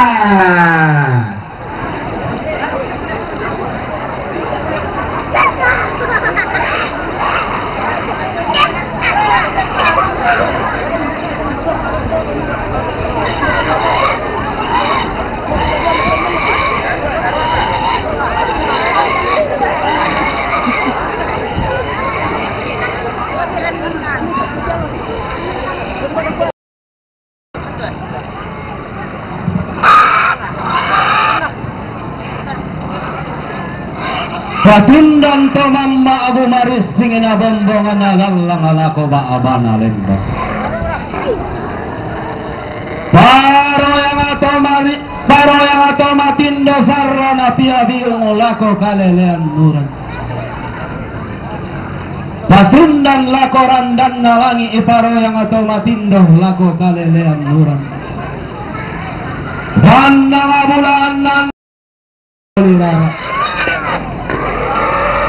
à Patundan mamma abu maris singin abombongan nagallang alako ba abana lemba. Paro yang ato mari paro yang ato matindo sarana pia biung lako kalelean murang. Patundan lako randan nawangi iparo yang ato matindo lako kalelean murang. Bandang abulan nan Sayulan dolalan ni Allah leko na to kulla makairin na inde dao to bosi mongi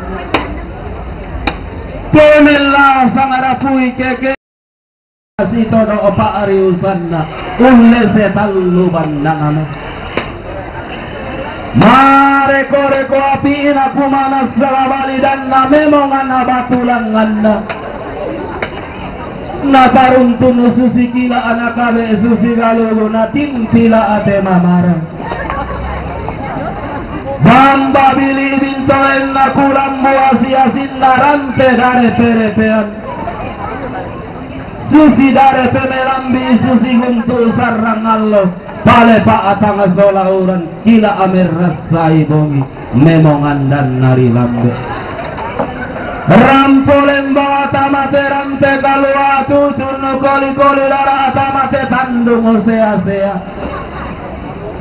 Pemela sang rapui keke. Sito do opa ariusan na Ulle setalu bandangan Mare kore ko api ina kumanas salabali dan na memongan na batulangan na Naparuntun susi kila anak kabe susi galugo na timpila ate mamarang Bamba bili bintoen na kulang buasi asin na rante dare perepean. Susi dare pemelambi susi guntu sarang allo. Pale pa atang solauran kila amir rasai bongi. Memongan dan nari lambe. Rampulen bawa tamate rante kalua tutun koli koli lara tamate tandung sea sea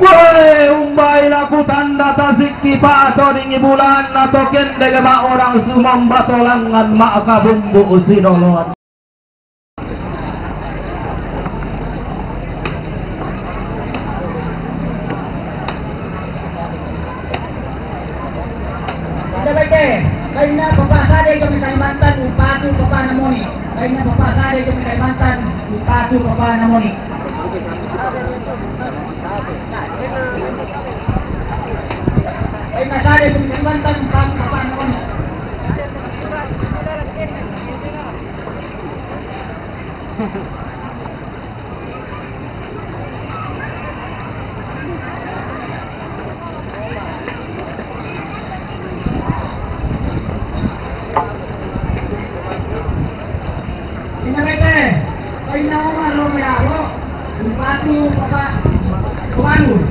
Woi umbai laku tanda atau dingi bulan atau kende lima orang sumam batolangan maka bumbu baiknya, kayaknya bapak saya kami Kalimantan, upatu bapak namoni. Kayaknya bapak saya kami Kalimantan, upatu bapak namoni. Ina baiknya, kayaknya orang lo meyawo, upatu bapak Tumalu,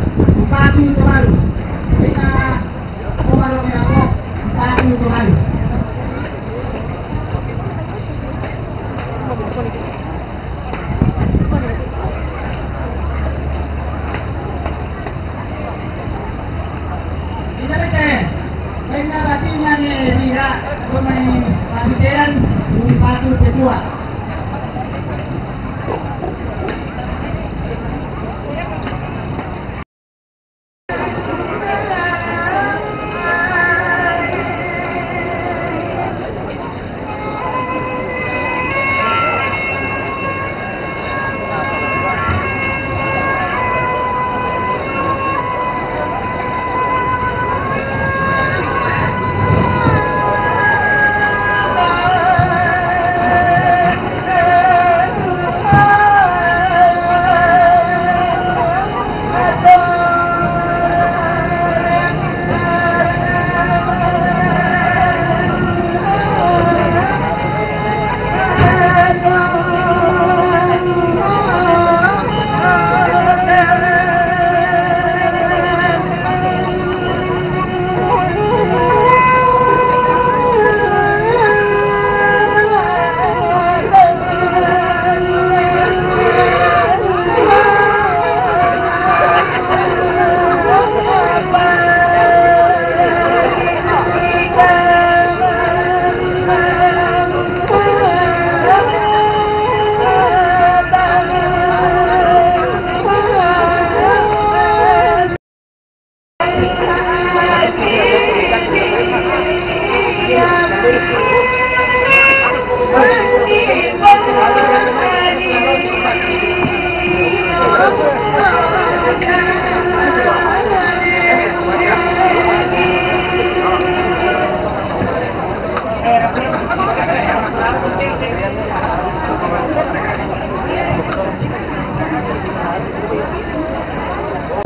Yeah.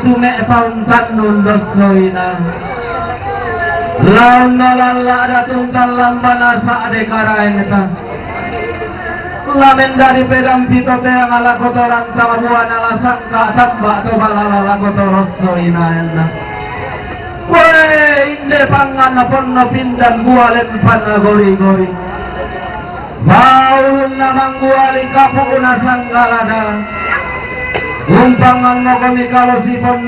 Tume pauntan nun dosoina laun nolalla datung lambana saade karaen eta lamen dari pedang tito te ala kotoran sama buan ala sangka samba to balala kotorosoina enna Weh, inde pangan pon no pindan bualen pana gori gori. Bau namang buali kapu una sanggalada. Umpangan mo kami kalau si pon